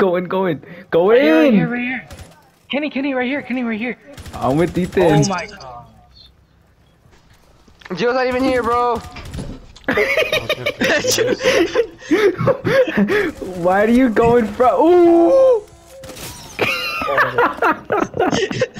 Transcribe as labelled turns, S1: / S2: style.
S1: Go in, go in. Go
S2: Right here, right here, right here. Kenny, Kenny, right here, Kenny, right here.
S1: I'm with Ethan.
S2: Oh my god.
S3: Jill's not even here, bro.
S1: Why are you going in front? Ooh!